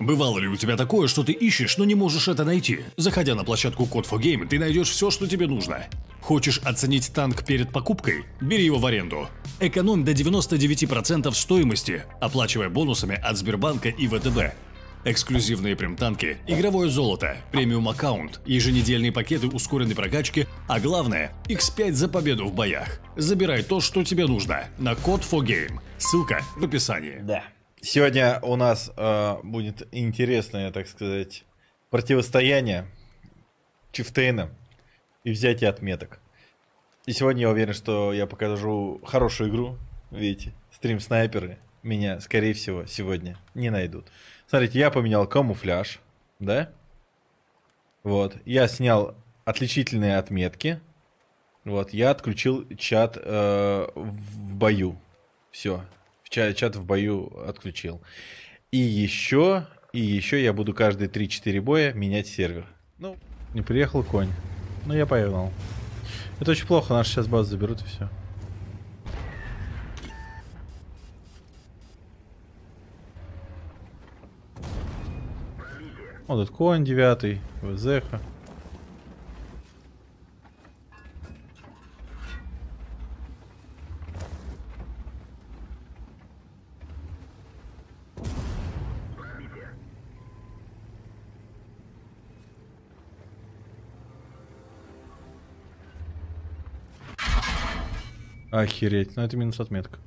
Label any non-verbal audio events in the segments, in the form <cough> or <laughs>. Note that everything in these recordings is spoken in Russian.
Бывало ли у тебя такое, что ты ищешь, но не можешь это найти? Заходя на площадку Code for Game, ты найдешь все, что тебе нужно. Хочешь оценить танк перед покупкой? Бери его в аренду. Экономь до 99% стоимости, оплачивая бонусами от Сбербанка и ВТБ. Эксклюзивные прем-танки, игровое золото, премиум аккаунт, еженедельные пакеты ускоренной прокачки, а главное – X5 за победу в боях. Забирай то, что тебе нужно, на Code for Game. Ссылка в описании. Да. Сегодня у нас э, будет интересное, так сказать, противостояние Чифтейна и взятие отметок. И сегодня я уверен, что я покажу хорошую игру. Видите, стрим-снайперы меня, скорее всего, сегодня не найдут. Смотрите, я поменял камуфляж, да? Вот, я снял отличительные отметки. Вот, я отключил чат э, в бою. Все, чат, чат в бою отключил. И еще, и еще я буду каждые 3-4 боя менять сервер. Ну, не приехал конь. Ну, я поехал. Это очень плохо, наши сейчас базу заберут и все. Вот этот конь девятый, ВЗХ. Охереть, ну это минус отметка.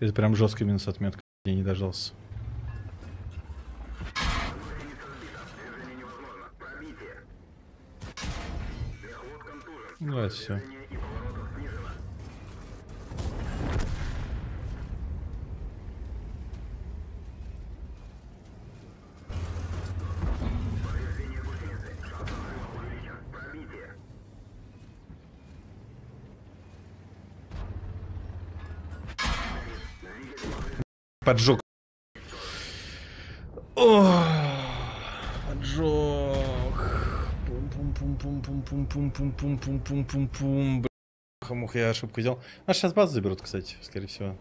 Это прям жесткая минус отметка. Я не дождался. Ну, это все. Поджог. О, поджог. Пум-пум-пум-пум-пум-пум-пум-пум-пум-пум. Мух, я ошибку сделал. Нас сейчас базу заберут, кстати, скорее всего.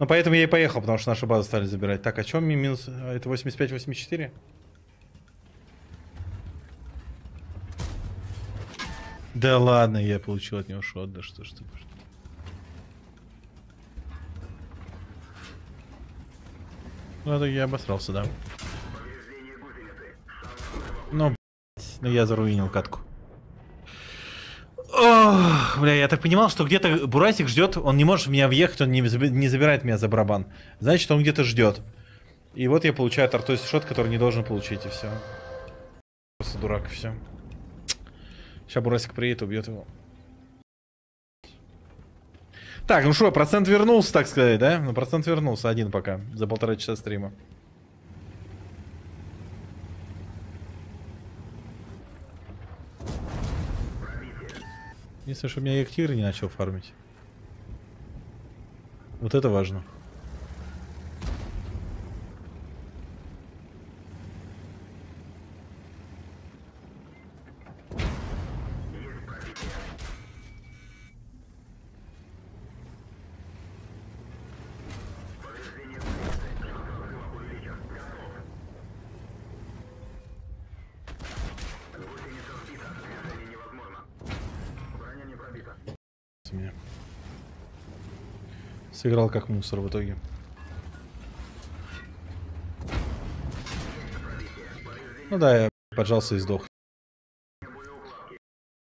Ну, поэтому я и поехал, потому что нашу базу стали забирать. Так, а чем минус? Это 85-84? Да ладно, я получил от него шот, да что ж ты. Ну, это я обосрался, да. Ну, блядь, ну я заруинил катку. Ох, бля, я так понимал, что где-то Бурасик ждет, он не может в меня въехать, он не, не забирает меня за барабан. Значит, он где-то ждет. И вот я получаю тортой шот, который не должен получить, и все. Просто дурак, и все. Сейчас Бурасик приедет, убьет его. Так, ну что, процент вернулся, так сказать, да? Ну, процент вернулся один пока, за полтора часа стрима. Если что, у меня Ектир не начал фармить. Вот это важно. Меня. Сыграл как мусор в итоге. Ну да, я поджался и сдох.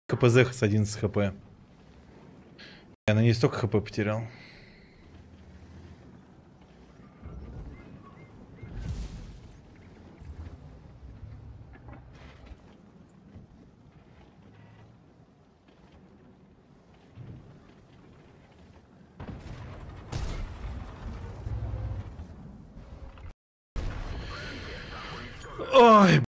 КПЗ с 11 хп. Я на ней столько хп потерял. Ой,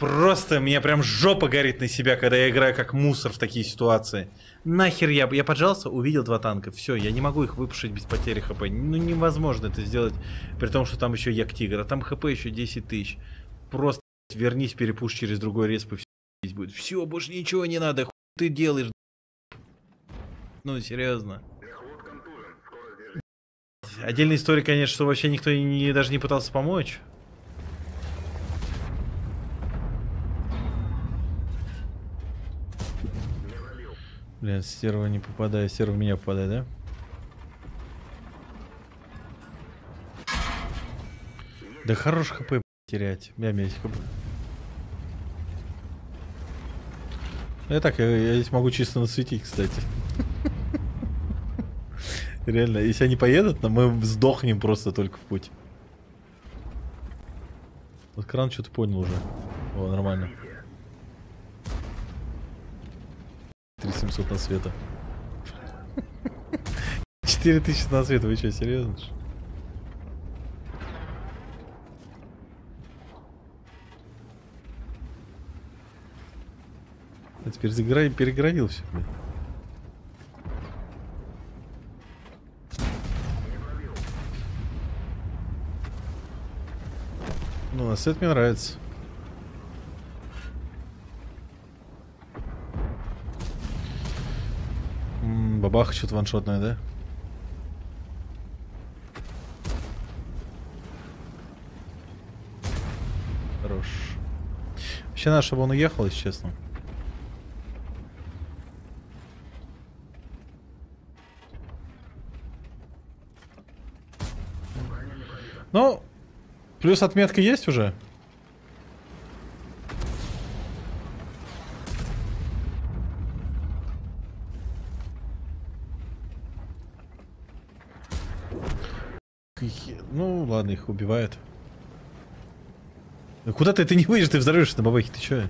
блядь, просто мне прям жопа горит на себя, когда я играю как мусор в такие ситуации. Нахер я, я поджался, увидел два танка, все, я не могу их выпушить без потери хп. Ну невозможно это сделать, при том, что там еще як тигр, а там хп еще 10 тысяч. Просто вернись, перепуш через другой респ и все будет. Все, больше ничего не надо, хуй ты делаешь. Ну серьезно. Отдельная история, конечно, что вообще никто не, даже не пытался помочь. Блин, стерва не попадает, стерва в меня попадает, да? Да хорош хп терять. Я месяц хп. Я так, я, я здесь могу чисто насветить, кстати. <laughs> Реально, если они поедут, то мы сдохнем просто только в путь. Вот кран что-то понял уже. О, нормально. 3700 на света. 4000 на свет, вы что, серьезно? А теперь загра... переградил все, блин. Ну, на свет мне нравится. Бабах, что-то ваншотное, да? Хорош. Вообще надо, чтобы он уехал, если честно. Ну, плюс отметка есть уже. Ну, ладно, их убивают. Ну, куда ты, ты не выйдешь, ты взорвешься на бабахе, ты чё?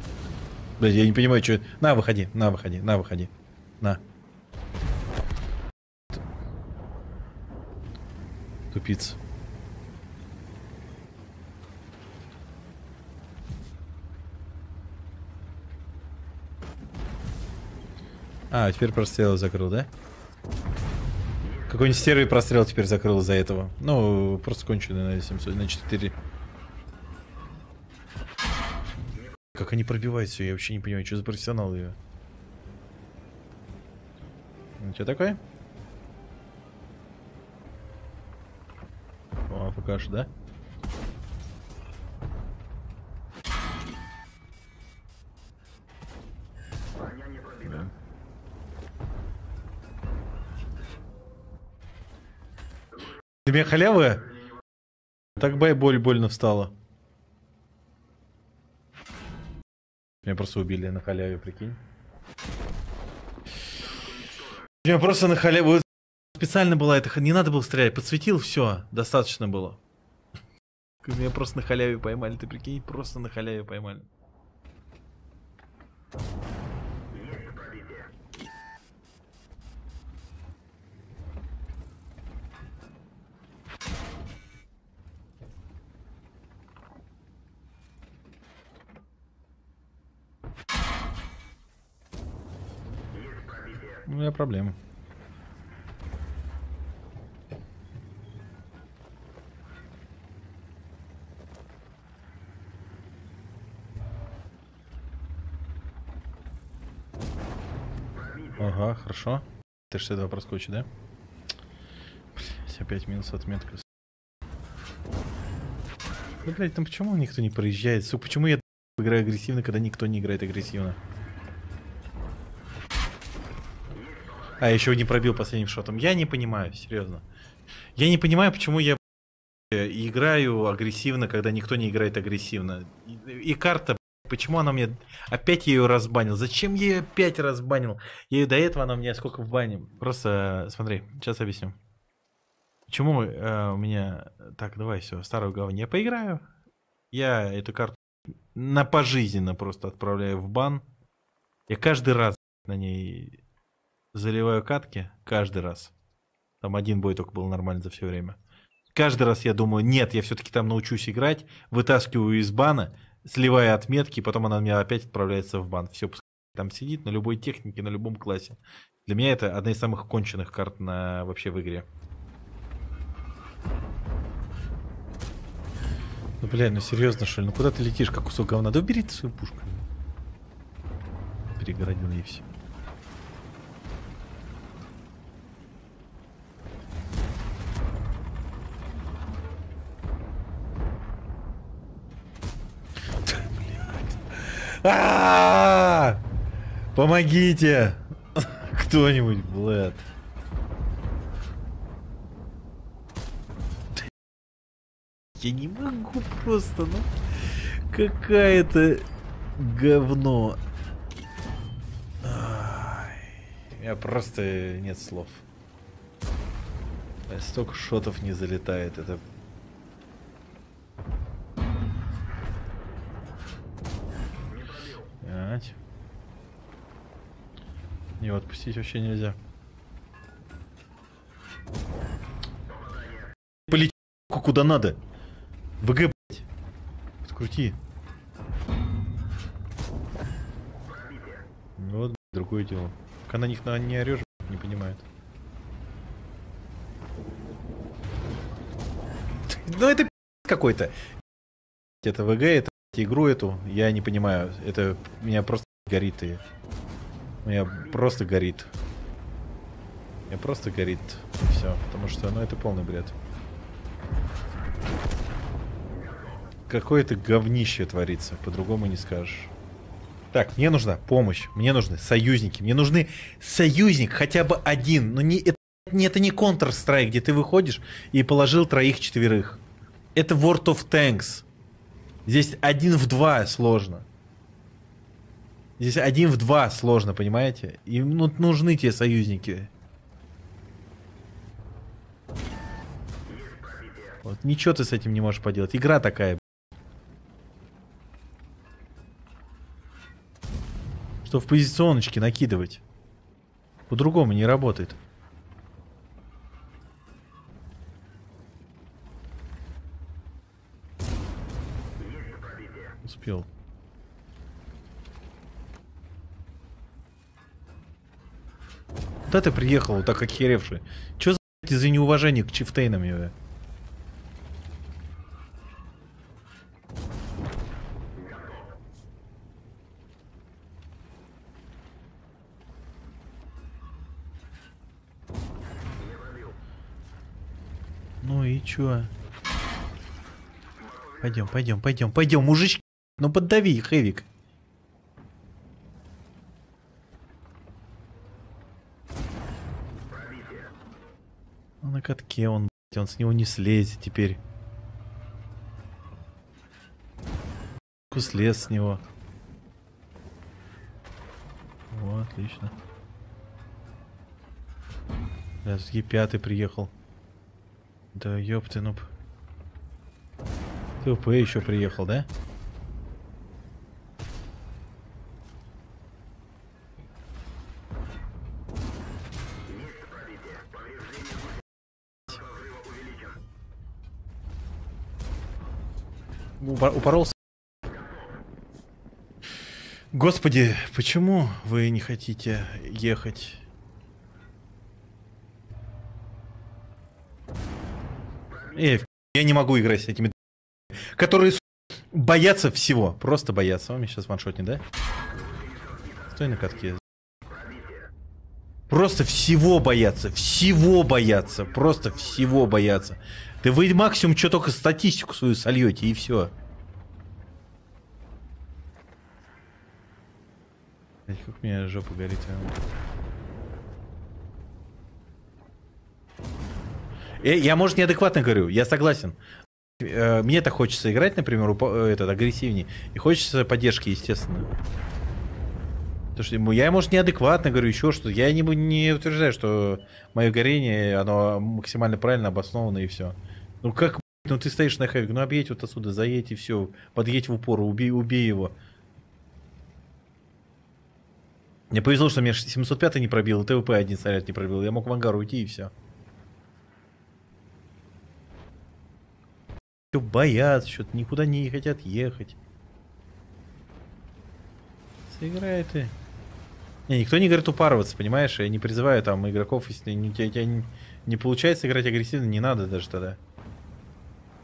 Блядь, я не понимаю, что это. На, выходи, на, выходи, на, выходи. На. Тупица. А, теперь прострел закрыл, да? Какой-нибудь серый прострел теперь закрыл из-за этого. Ну, просто конченый на 700, на 4. Как они пробивают все, я вообще не понимаю, что за профессионал ее. Ну, что такое? О, АФКш, да? Ты меня халява? Так бай боль больно встала. Меня просто убили на халяве, прикинь. Меня просто на халяву... Специально была это... Не надо было стрелять. Подсветил, все. Достаточно было. Меня просто на халяве поймали, ты прикинь? Просто на халяве поймали. У меня проблемы. Ага, хорошо. Т-62 проскочит, да? Блять, опять минус отметка. Да, блядь, там почему никто не проезжает? Сука, почему я играю агрессивно, когда никто не играет агрессивно? А еще не пробил последним шотом. Я не понимаю, серьезно. Я не понимаю, почему я играю агрессивно, когда никто не играет агрессивно. И, карта, почему она мне... Опять я ее разбанил. Зачем я ее опять разбанил? Я ее до этого, она мне сколько в бане. Просто, смотри, сейчас объясню. Почему э, у меня... Так, давай все, старую говне. Я поиграю. Я эту карту на пожизненно просто отправляю в бан. Я каждый раз на ней заливаю катки каждый раз. Там один бой только был нормальный за все время. Каждый раз я думаю, нет, я все-таки там научусь играть, вытаскиваю из бана, сливаю отметки, потом она меня опять отправляется в бан. Все, там сидит на любой технике, на любом классе. Для меня это одна из самых конченых карт на вообще в игре. Ну, блин, ну серьезно, что ли? Ну куда ты летишь, как кусок говна? Да убери ты свою пушку. Перегородил ей все. Помогите! Кто-нибудь, блядь. Я не могу просто, ну... Какая-то говно. Меня просто нет слов. Столько шотов не залетает, это... Ать. Его отпустить вообще нельзя. Полети куда надо. ВГ, блядь. Открути. Ну вот, другое дело. Пока на них на, не орешь, не понимают. Ну это какой-то. Это ВГ, это игру эту, я не понимаю. Это меня просто горит и... Меня просто горит. Меня просто горит. Все, потому что, ну это полный бред. Какое-то говнище творится, по-другому не скажешь. Так, мне нужна помощь, мне нужны союзники, мне нужны союзник хотя бы один. Но не, это, не, это не Counter-Strike, где ты выходишь и положил троих-четверых. Это World of Tanks. Здесь один в два сложно. Здесь один в два сложно, понимаете? Им ну, нужны те союзники. Вот ничего ты с этим не можешь поделать. Игра такая. Что в позиционочке накидывать. По-другому не работает. Успел. Куда ты приехал, вот так охеревший? Чё за, за неуважение к чифтейнам, я? Чё? Пойдем, пойдем, пойдем, пойдем, мужички. Ну поддави, Хэвик. на катке он, он с него не слезет теперь. Слез с него. О, отлично. Да, Е5 приехал. Да ёпты, ну... ТВП еще приехал, да? упоролся. Господи, почему вы не хотите ехать? Эй, я не могу играть с этими которые боятся всего. Просто боятся. Он меня сейчас ваншотнет, да? Стой на катке. Просто всего боятся. Всего боятся. Просто всего боятся. Да вы максимум что только статистику свою сольете и все. Как у меня жопа горит. Э, я, может, неадекватно говорю, я согласен. Э, мне так хочется играть, например, э, этот, агрессивнее. И хочется поддержки, естественно. Потому что я, может, неадекватно говорю, еще что Я не, не утверждаю, что мое горение, оно максимально правильно обосновано и все. Ну как, ну ты стоишь на хэвик, ну объедь вот отсюда, заедь и все. Подъедь в упор, убей, убей его. Мне повезло, что меня 705 не пробил, ТВП один снаряд не пробил. Я мог в ангар уйти и все. Все боятся, что-то никуда не хотят ехать. Сыграй ты. Не, никто не говорит упарываться, понимаешь? Я не призываю там игроков, если не, у тебя не, не получается играть агрессивно, не надо даже тогда.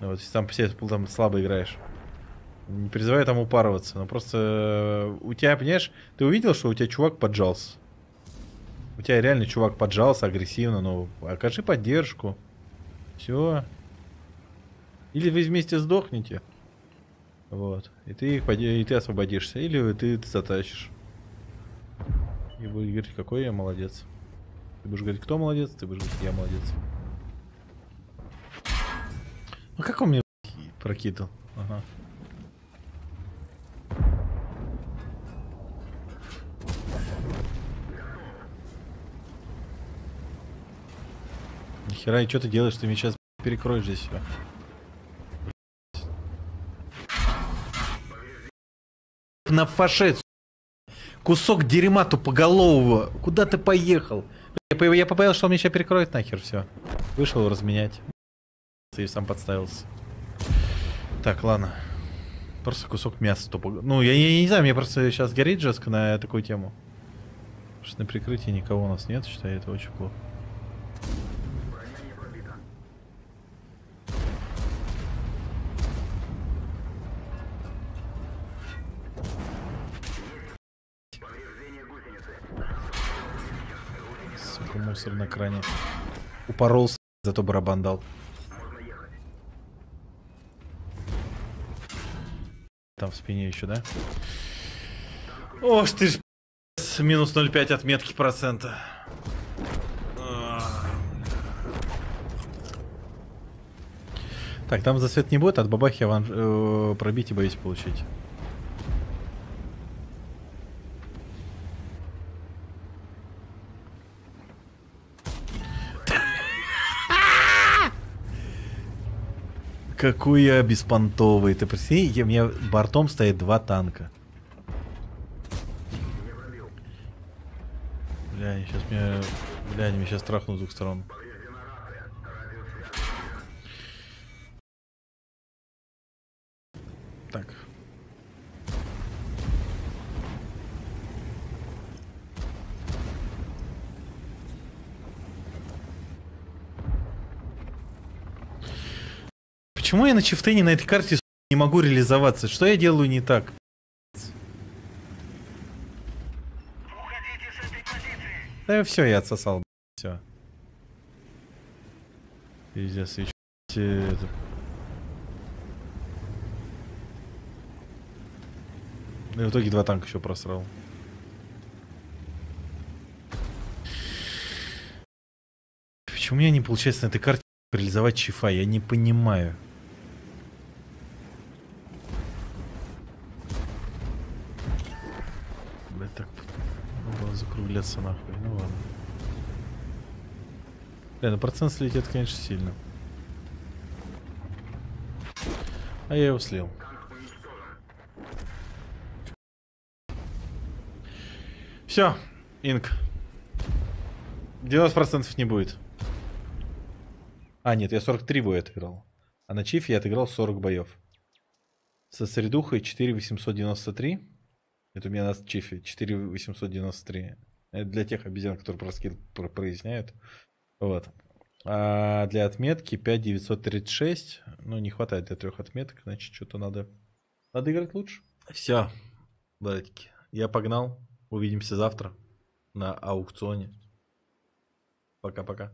Ну, вот если там все там слабо играешь. Не призываю там упарываться, но просто э, у тебя, понимаешь, ты увидел, что у тебя чувак поджался. У тебя реально чувак поджался агрессивно, но окажи поддержку. Все. Или вы вместе сдохнете. Вот. И ты их поди- и ты освободишься. Или ты, ты затащишь. И будешь говорить, какой я молодец. Ты будешь говорить, кто молодец, ты будешь говорить, я молодец. Ну как он мне прокидал? Ага. Нихера, и что ты делаешь? Ты меня сейчас перекроешь здесь все. На фашет. Кусок дерьма тупоголового. Куда ты поехал? Я, я что он меня сейчас перекроет нахер все. Вышел разменять. И сам подставился. Так, ладно. Просто кусок мяса тупо. Ну, я, я не знаю, мне просто сейчас горит жестко на такую тему. Потому что на прикрытии никого у нас нет, считаю, это очень плохо. Сука, мусор на кране. Упоролся, зато барабан дал. Там в спине еще, да? Ох ты ж, минус 0,5 отметки процента. Так, там засвет не будет, от бабахи я ван... э, пробить и боюсь получить. Какой я беспонтовый. Ты представляешь, у меня бортом стоит два танка. Бля, они сейчас меня... Бля, они меня сейчас трахнут с двух сторон. Так. Почему я на чифтене на этой карте не могу реализоваться? Что я делаю не так? Да все, я отсосал. Все. Пиздец, еще. Ну и в итоге два танка еще просрал. Почему меня не получается на этой карте реализовать чифа? Я не понимаю. Блять, так надо было закругляться нахуй. Ну ладно. Бля, ну процент слетит, конечно, сильно. А я его слил. Все, Инк. 90% не будет. А, нет, я 43 боя отыграл. А на Чифе я отыграл 40 боев. Со средухой 4893. Это у меня на Чифе 4893. Это для тех обезьян, которые про скилл про- проясняют. Вот. А для отметки 5936. Ну, не хватает для трех отметок, значит, что-то надо... Надо играть лучше. Все, братики. Я погнал. Увидимся завтра на аукционе. Пока-пока.